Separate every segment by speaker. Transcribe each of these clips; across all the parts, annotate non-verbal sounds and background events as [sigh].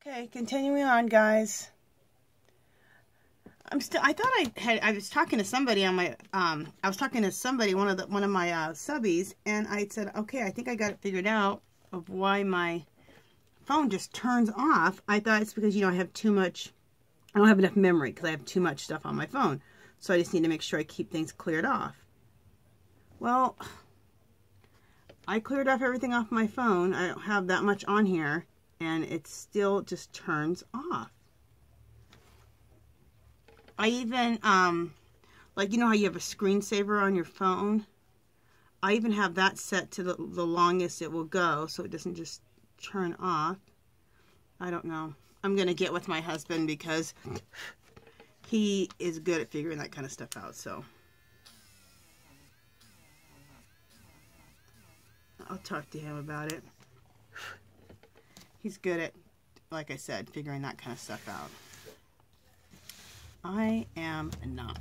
Speaker 1: Okay, continuing on, guys. I'm still. I thought I had. I was talking to somebody on my. Um, I was talking to somebody, one of the one of my uh, subbies, and I said, okay, I think I got it figured out of why my phone just turns off. I thought it's because you know I have too much. I don't have enough memory because I have too much stuff on my phone, so I just need to make sure I keep things cleared off. Well, I cleared off everything off my phone. I don't have that much on here, and it still just turns off. I even, um, like, you know how you have a screensaver on your phone? I even have that set to the, the longest it will go so it doesn't just turn off. I don't know. I'm going to get with my husband because he is good at figuring that kind of stuff out, so. I'll talk to him about it. He's good at, like I said, figuring that kind of stuff out. I am not.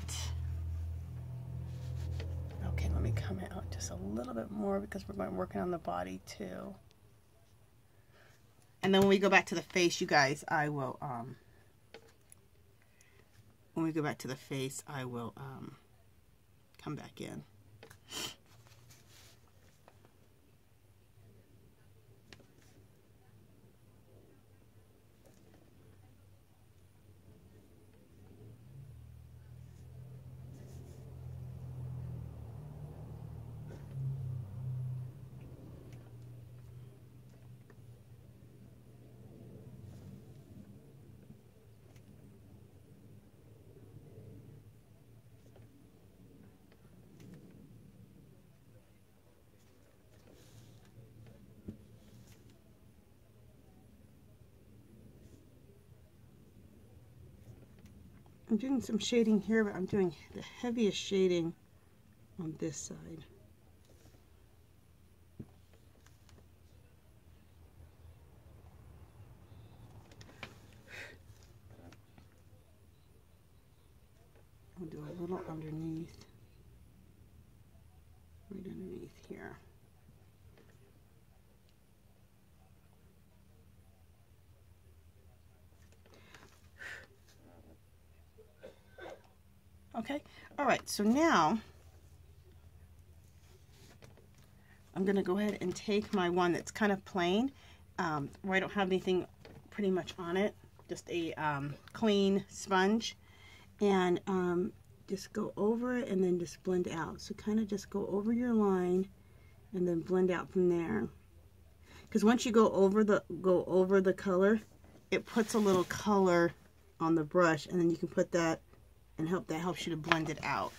Speaker 1: Okay, let me come out just a little bit more because we're going working on the body too. And then when we go back to the face, you guys, I will, um, when we go back to the face, I will, um, come back in. I'm doing some shading here, but I'm doing the heaviest shading on this side. I'll do a little underneath, right underneath here. Okay, all right, so now I'm gonna go ahead and take my one that's kind of plain, um, where I don't have anything pretty much on it, just a um, clean sponge, and um, just go over it and then just blend out. So kind of just go over your line and then blend out from there. Because once you go over the go over the color, it puts a little color on the brush, and then you can put that and hope that helps you to blend it out.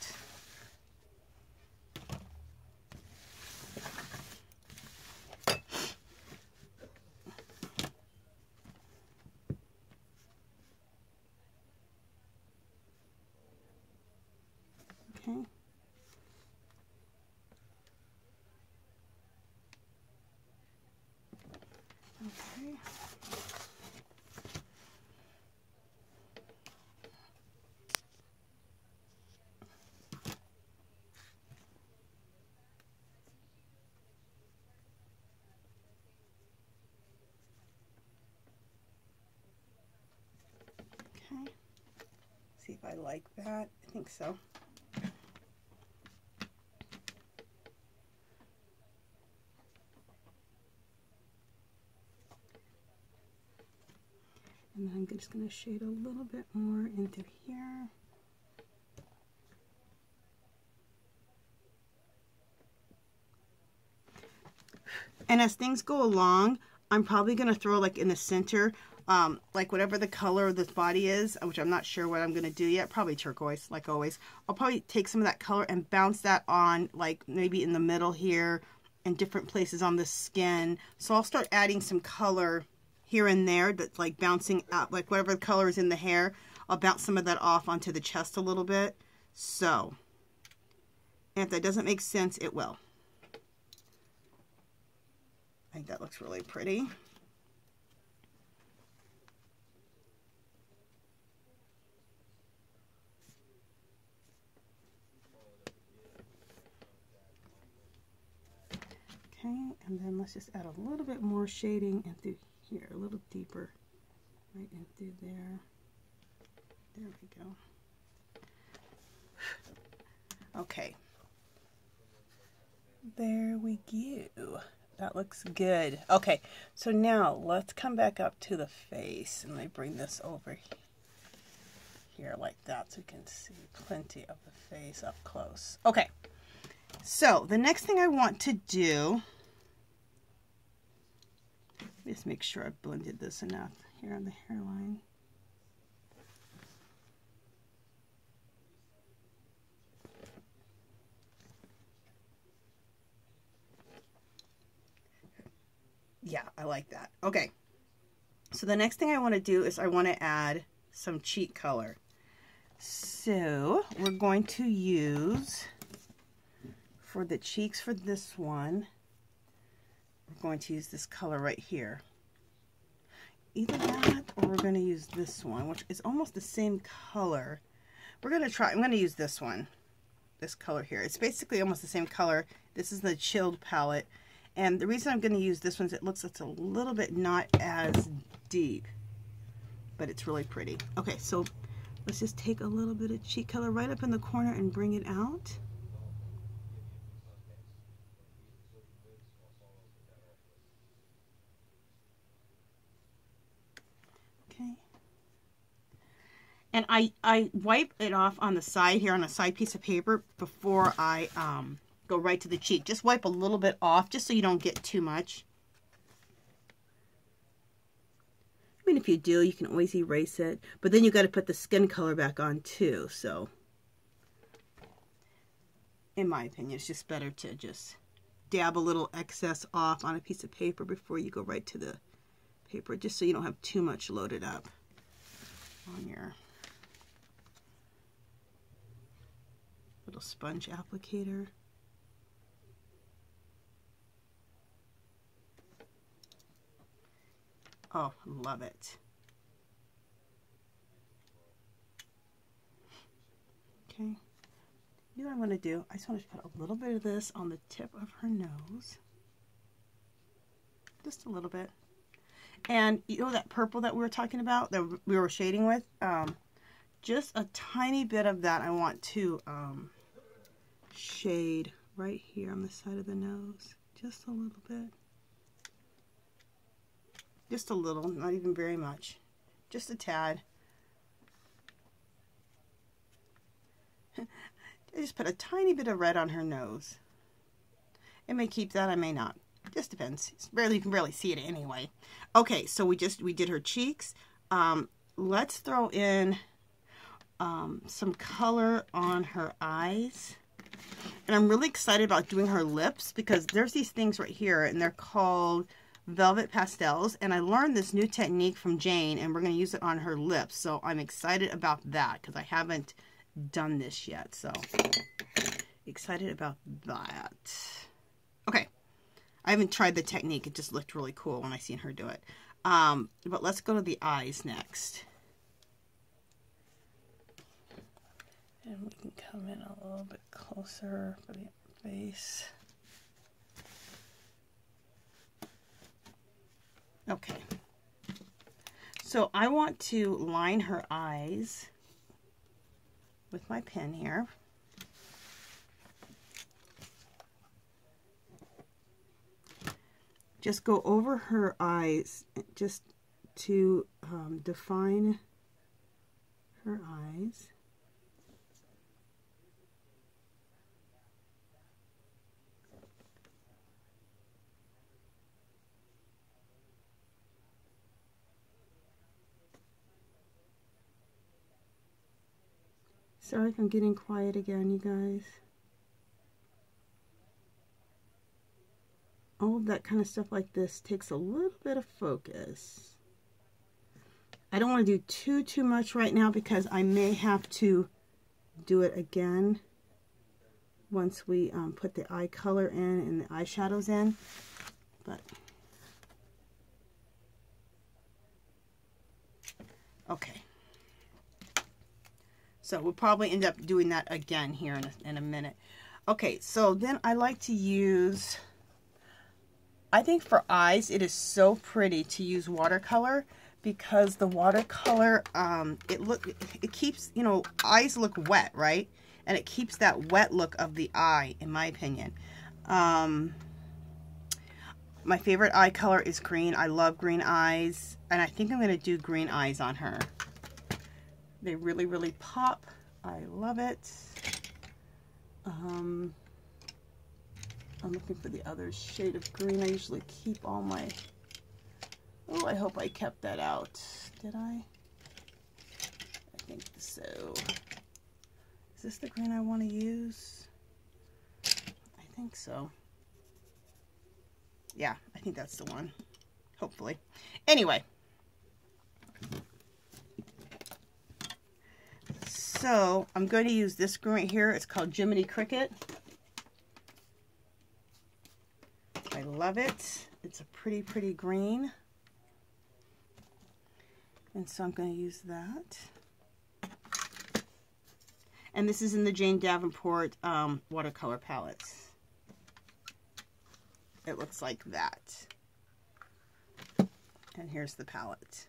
Speaker 1: Okay. Okay. Okay. See if I like that. I think so. And then I'm just going to shade a little bit more into here. And as things go along, I'm probably going to throw like in the center, um, like whatever the color of this body is, which I'm not sure what I'm going to do yet, probably turquoise, like always. I'll probably take some of that color and bounce that on, like maybe in the middle here and different places on the skin. So I'll start adding some color here and there that's like bouncing out, like whatever the color is in the hair, I'll bounce some of that off onto the chest a little bit. So, if that doesn't make sense, it will. I think that looks really pretty. Okay, and then let's just add a little bit more shading into here, a little deeper. right in through there. There we go. [sighs] Okay. There we go. That looks good. Okay, so now let's come back up to the face and I bring this over here like that so you can see plenty of the face up close. Okay, so the next thing I want to do, just make sure I've blended this enough here on the hairline. Yeah, I like that. Okay. So the next thing I want to do is I want to add some cheek color. So we're going to use, for the cheeks for this one, we're going to use this color right here. Either that or we're going to use this one, which is almost the same color. We're going to try, I'm going to use this one, this color here. It's basically almost the same color. This is the chilled palette. And the reason I'm going to use this one is it looks it's a little bit not as deep, but it's really pretty. Okay, so let's just take a little bit of cheek color right up in the corner and bring it out. Okay. And I, I wipe it off on the side here on a side piece of paper before I um, go right to the cheek. Just wipe a little bit off just so you don't get too much. I mean, if you do, you can always erase it. But then you got to put the skin color back on too. So, in my opinion, it's just better to just dab a little excess off on a piece of paper before you go right to the paper. Just so you don't have too much loaded up on your little sponge applicator. Oh, love it. Okay. You know what I'm going to do? I just want to put a little bit of this on the tip of her nose. Just a little bit. And you know that purple that we were talking about, that we were shading with? Um, just a tiny bit of that I want to um, shade right here on the side of the nose. Just a little bit. Just a little, not even very much. Just a tad. [laughs] I just put a tiny bit of red on her nose. It may keep that, I may not. Just depends. It's barely, you can barely see it anyway. Okay, so we just, we did her cheeks. Um, let's throw in um, some color on her eyes. And I'm really excited about doing her lips because there's these things right here and they're called Velvet Pastels. And I learned this new technique from Jane and we're going to use it on her lips. So I'm excited about that because I haven't done this yet. So excited about that. Okay. I haven't tried the technique. It just looked really cool when I seen her do it. Um, but let's go to the eyes next. And we can come in a little bit closer for the face. Okay. So I want to line her eyes with my pen here. Just go over her eyes just to um, define her eyes. Sorry if I'm getting quiet again, you guys. All of that kind of stuff like this takes a little bit of focus. I don't want to do too, too much right now because I may have to do it again once we um, put the eye color in and the eyeshadows in. But, okay. So we'll probably end up doing that again here in a, in a minute. Okay, so then I like to use, I think for eyes, it is so pretty to use watercolor because the watercolor, um, it look, it keeps, you know, eyes look wet, right? And it keeps that wet look of the eye, in my opinion. Um, my favorite eye color is green. I love green eyes. And I think I'm going to do green eyes on her. They really, really pop. I love it. Um, I'm looking for the other shade of green. I usually keep all my... Oh, I hope I kept that out. Did I? I think so. Is this the green I want to use? I think so. Yeah, I think that's the one. Hopefully. Anyway. So, I'm going to use this green right here. It's called Jiminy Cricket. I love it. It's a pretty, pretty green. And so I'm going to use that. And this is in the Jane Davenport um, watercolor palette. It looks like that. And here's the palette.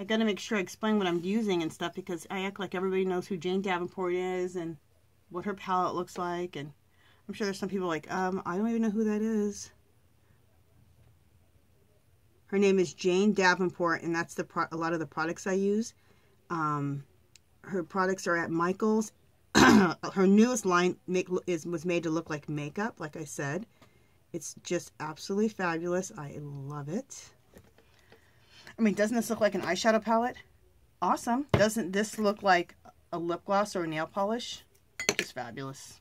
Speaker 1: I gotta make sure I explain what I'm using and stuff because I act like everybody knows who Jane Davenport is and what her palette looks like. And I'm sure there's some people like, um, I don't even know who that is. Her name is Jane Davenport, and that's the a lot of the products I use. Um, her products are at Michael's. [clears throat] her newest line make, is was made to look like makeup, like I said. It's just absolutely fabulous. I love it. I mean, doesn't this look like an eyeshadow palette? Awesome. Doesn't this look like a lip gloss or a nail polish? Just fabulous.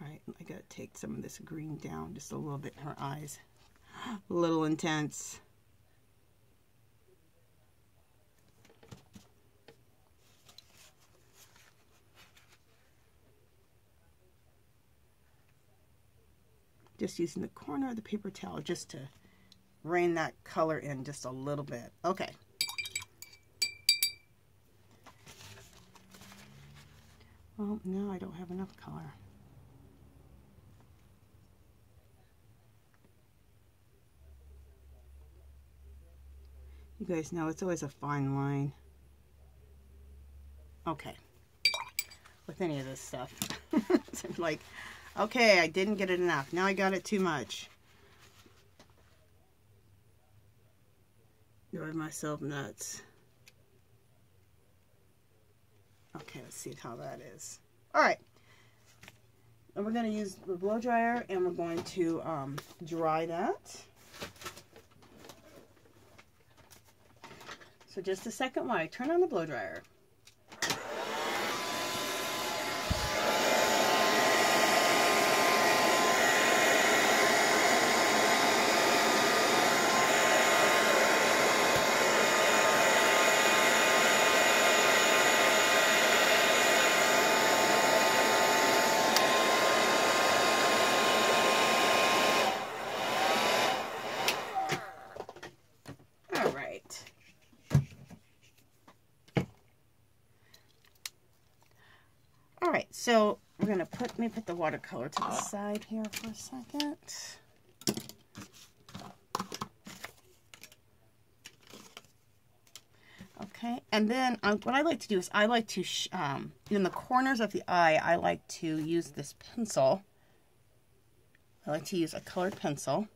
Speaker 1: Alright, I gotta take some of this green down just a little bit in her eyes. [gasps] A little intense. Just using the corner of the paper towel just to rein that color in just a little bit. Okay. Well, no, I don't have enough color. You guys know it's always a fine line. Okay. With any of this stuff. it's [laughs] like, okay, I didn't get it enough. Now I got it too much. Drive myself nuts. Okay, let's see how that is. All right. And we're going to use the blow dryer and we're going to um, dry that. So just a second while I turn on the blow dryer. So we're going to put, me put the watercolor to the side here for a second. Okay, and then um, what I like to do is I like to, um, in the corners of the eye, I like to use this pencil. I like to use a colored pencil.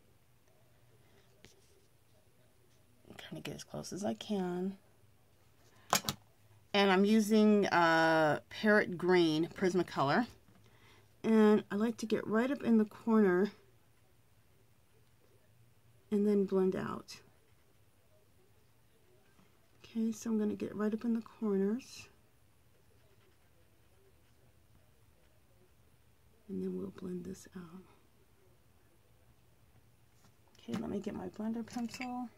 Speaker 1: Kind of get as close as I can. And I'm using uh, Parrot Green Prismacolor. And I like to get right up in the corner and then blend out. Okay, so I'm going to get right up in the corners. And then we'll blend this out. Okay, let me get my blender pencil.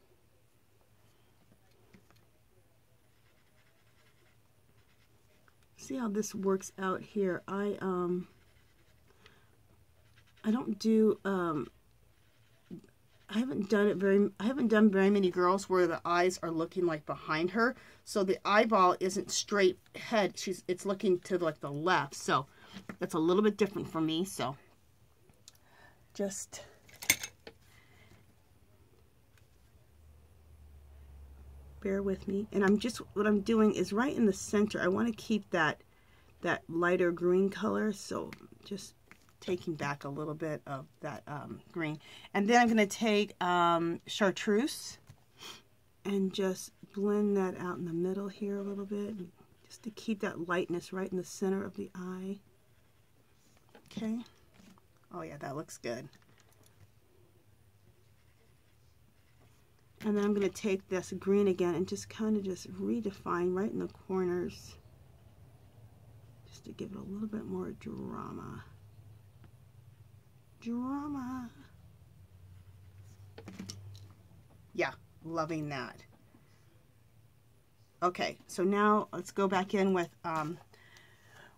Speaker 1: See how this works out here. I um I don't do um I haven't done it very I haven't done very many girls where the eyes are looking like behind her. So the eyeball isn't straight head. She's it's looking to like the left. So That's a little bit different for me, so just bear with me. And I'm just, what I'm doing is right in the center, I want to keep that, that lighter green color, so just taking back a little bit of that um, green. And then I'm going to take um, chartreuse and just blend that out in the middle here a little bit, just to keep that lightness right in the center of the eye. Okay. Oh yeah, that looks good. And then I'm going to take this green again and just kind of just redefine right in the corners. Just to give it a little bit more drama. Drama. Yeah, loving that. Okay, so now let's go back in with um,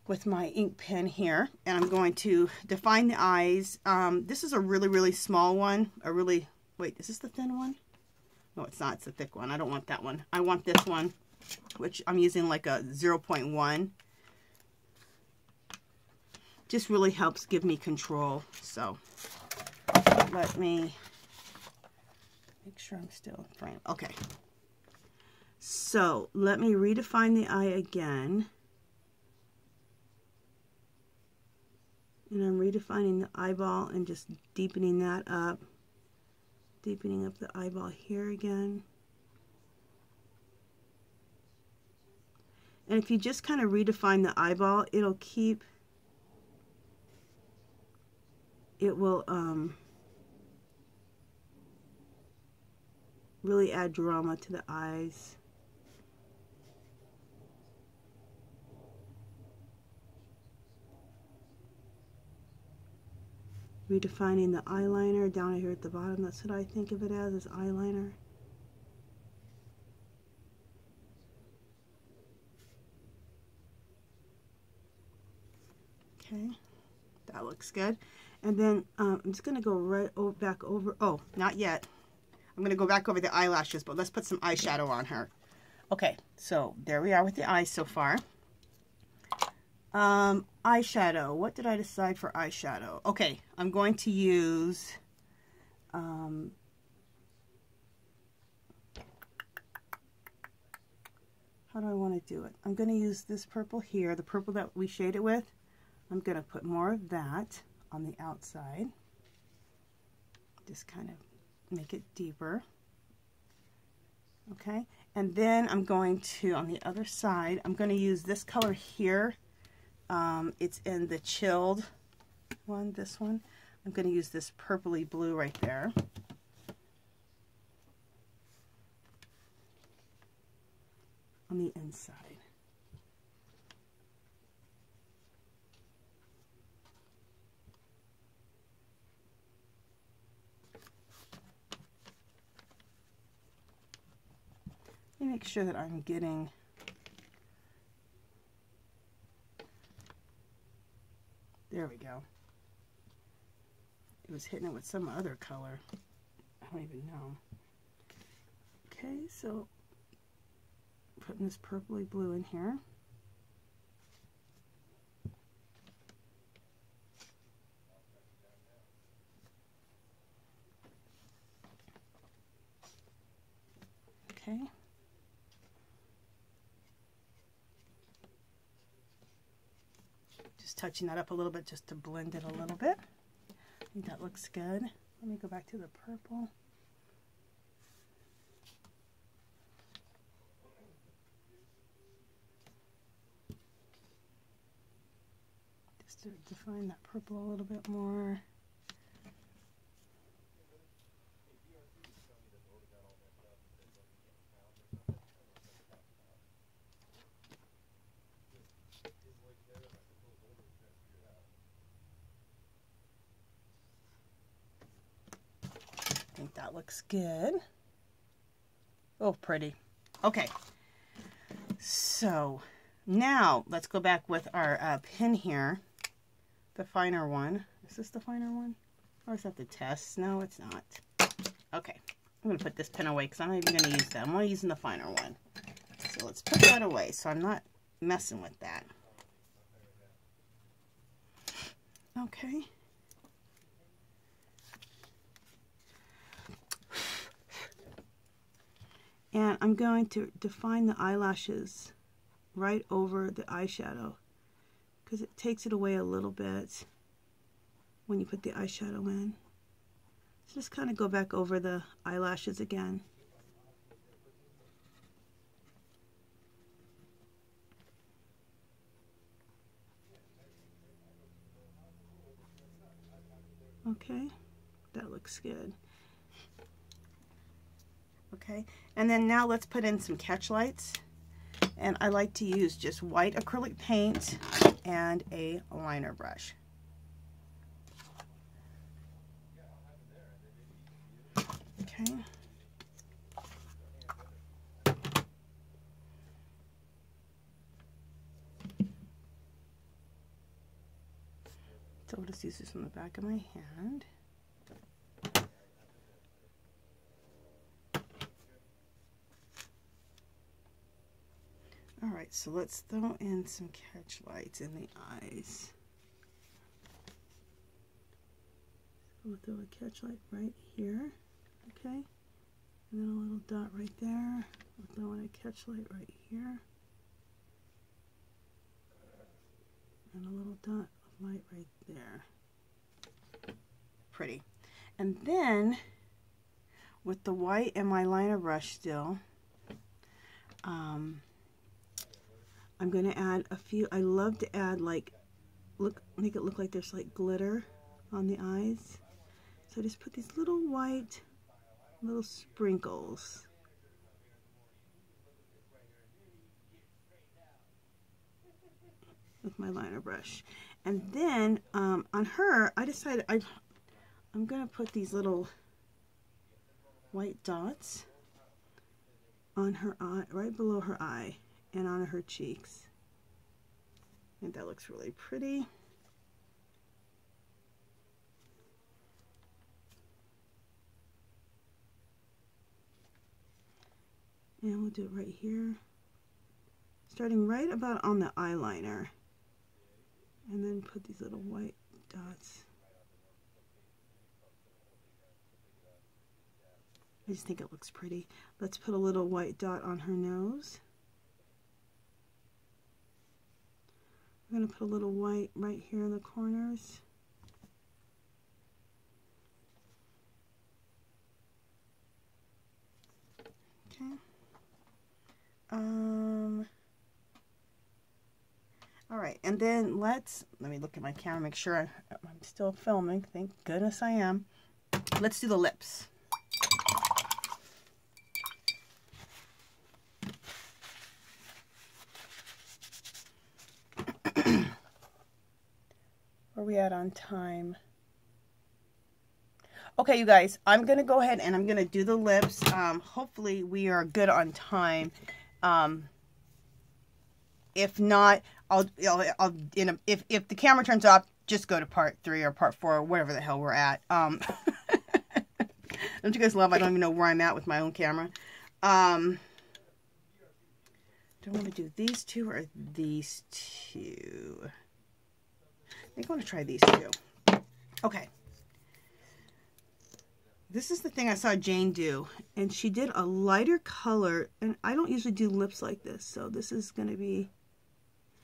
Speaker 1: with my ink pen here and I'm going to define the eyes. Um, this is a really, really small one. A really, wait, is this the thin one? No, it's not. It's a thick one. I don't want that one. I want this one, which I'm using like a 0.1. Just really helps give me control. So let me make sure I'm still in frame. Okay. So let me redefine the eye again. And I'm redefining the eyeball and just deepening that up. Deepening up the eyeball here again. And if you just kind of redefine the eyeball, it'll keep, it will um, really add drama to the eyes. Redefining the eyeliner down here at the bottom. That's what I think of it as, is eyeliner. Okay, that looks good. And then um, I'm just going to go right over, back over, oh, not yet. I'm going to go back over the eyelashes, but let's put some eyeshadow on her. Okay, so there we are with the eyes so far. Um, eyeshadow. What did I decide for eyeshadow? Okay, I'm going to use um, how do I want to do it? I'm going to use this purple here, the purple that we shaded with. I'm going to put more of that on the outside. Just kind of make it deeper. Okay, and then I'm going to, on the other side, I'm going to use this color here um, it's in the chilled one, this one. I'm going to use this purpley blue right there. On the inside. Let me make sure that I'm getting There we go. It was hitting it with some other color. I don't even know. Okay, so putting this purpley blue in here. Okay. Touching that up a little bit just to blend it a little bit. I think that looks good. Let me go back to the purple. Just to define that purple a little bit more. That looks good. Oh, pretty. Okay. So now let's go back with our uh, pin here. The finer one. Is this the finer one? Or is that the test? No, it's not. Okay. I'm going to put this pin away because I'm not even going to use that. I'm only using the finer one. So let's put that away so I'm not messing with that. Okay. And I'm going to define the eyelashes right over the eyeshadow because it takes it away a little bit when you put the eyeshadow in. So just kind of go back over the eyelashes again. Okay, that looks good. Okay, and then now let's put in some catch lights. And I like to use just white acrylic paint and a liner brush. Okay. So I'll just use this on the back of my hand. All right, so let's throw in some catch lights in the eyes. we'll throw a catch light right here, okay? And then a little dot right there. We'll throw in a catch light right here. And a little dot of light right there. Pretty. And then, with the white and my liner brush still, um, I'm going to add a few, I love to add like, look, make it look like there's like glitter on the eyes. So I just put these little white, little sprinkles. With my liner brush. And then um, on her, I decided I, I'm going to put these little white dots on her eye, right below her eye and on her cheeks. I think that looks really pretty. And we'll do it right here. Starting right about on the eyeliner. And then put these little white dots. I just think it looks pretty. Let's put a little white dot on her nose. I'm going to put a little white right here in the corners. Okay. Um, all right, and then let's, let me look at my camera, make sure I, I'm still filming. Thank goodness I am. Let's do the lips. We at on time? Okay, you guys, I'm going to go ahead and I'm going to do the lips. Um, hopefully we are good on time. Um, if not, I'll, I'll, I'll in a, if, if the camera turns off, just go to part three or part four or whatever the hell we're at. Um, [laughs] don't you guys love, I don't even know where I'm at with my own camera. Um, do I want to do these two or these two? I think I want to try these two. Okay. This is the thing I saw Jane do, and she did a lighter color, and I don't usually do lips like this, so this is going to be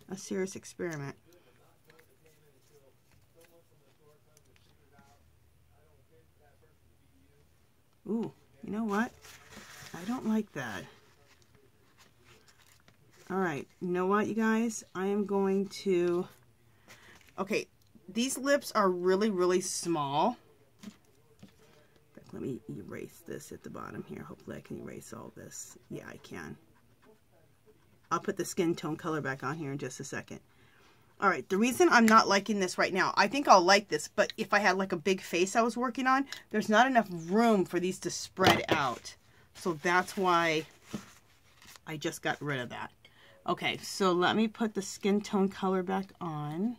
Speaker 1: a serious experiment. Ooh, you know what? I don't like that. All right, you know what, you guys? I am going to... Okay, these lips are really, really small. Let me erase this at the bottom here. Hopefully I can erase all this. Yeah, I can. I'll put the skin tone color back on here in just a second. All right, the reason I'm not liking this right now, I think I'll like this, but if I had like a big face I was working on, there's not enough room for these to spread out. So that's why I just got rid of that. Okay, so let me put the skin tone color back on.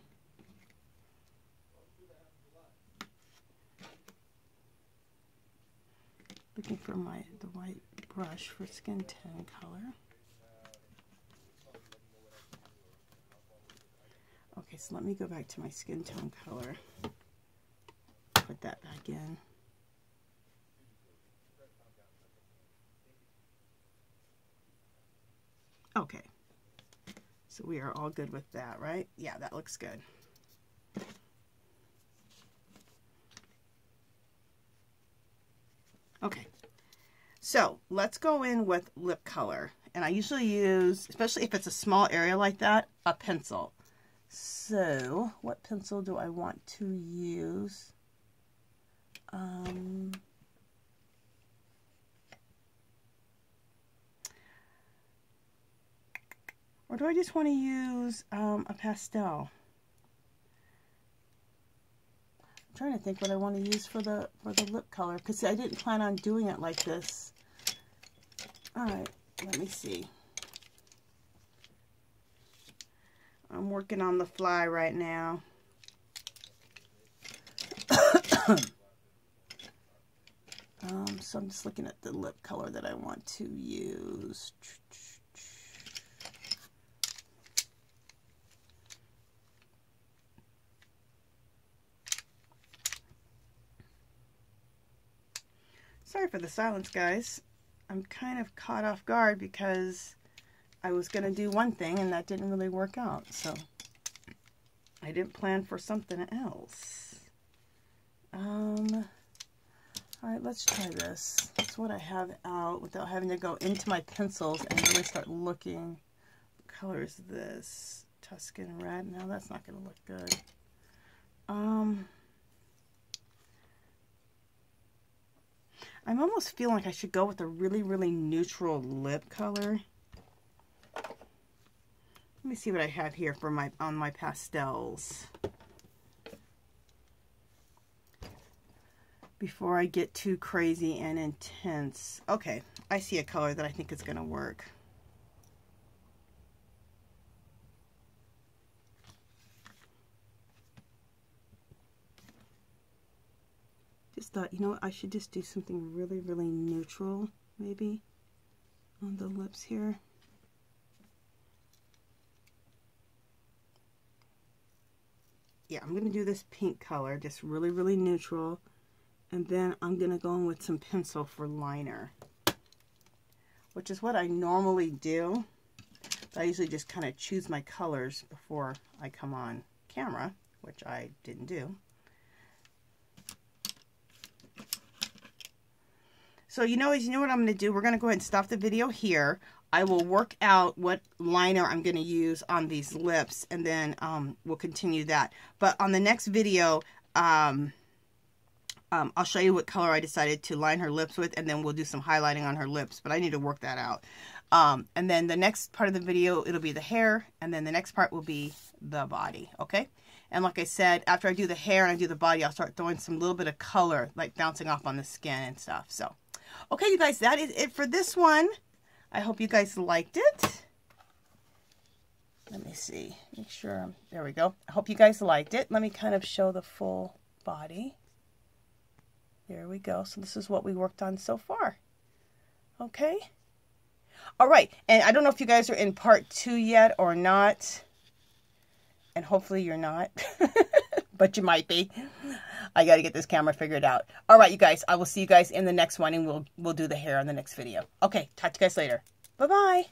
Speaker 1: Looking for my the white brush for skin tone color. Okay, so let me go back to my skin tone color. Put that back in. Okay. So we are all good with that, right? Yeah, that looks good. Okay. So let's go in with lip color. And I usually use, especially if it's a small area like that, a pencil. So what pencil do I want to use? Um, or do I just want to use um, a pastel? I'm trying to think what I want to use for the for the lip color because I didn't plan on doing it like this. All right, let me see. I'm working on the fly right now. [coughs] um, so I'm just looking at the lip color that I want to use. Sorry for the silence, guys. I'm kind of caught off guard because I was going to do one thing and that didn't really work out. So I didn't plan for something else. Um, all right, let's try this. That's what I have out without having to go into my pencils and really start looking. What color is this? Tuscan red. No, that's not going to look good. Um, I'm almost feeling like I should go with a really, really neutral lip color. Let me see what I have here for my on my pastels. Before I get too crazy and intense. Okay, I see a color that I think is going to work. Just thought, you know what, I should just do something really, really neutral, maybe, on the lips here. Yeah, I'm going to do this pink color, just really, really neutral. And then I'm going to go in with some pencil for liner, which is what I normally do. I usually just kind of choose my colors before I come on camera, which I didn't do. So you know, as you know what I'm going to do? We're going to go ahead and stop the video here. I will work out what liner I'm going to use on these lips, and then um, we'll continue that. But on the next video, um, um, I'll show you what color I decided to line her lips with, and then we'll do some highlighting on her lips. But I need to work that out. Um, and then the next part of the video, it'll be the hair, and then the next part will be the body, okay? And like I said, after I do the hair and I do the body, I'll start throwing some little bit of color, like bouncing off on the skin and stuff. So Okay, you guys, that is it for this one. I hope you guys liked it. Let me see. Make sure. There we go. I hope you guys liked it. Let me kind of show the full body. There we go. So this is what we worked on so far. Okay. All right. And I don't know if you guys are in part two yet or not. And hopefully you're not. [laughs] but you might be. I got to get this camera figured out. All right, you guys. I will see you guys in the next one, and we'll we'll do the hair on the next video. Okay, talk to you guys later. Bye-bye.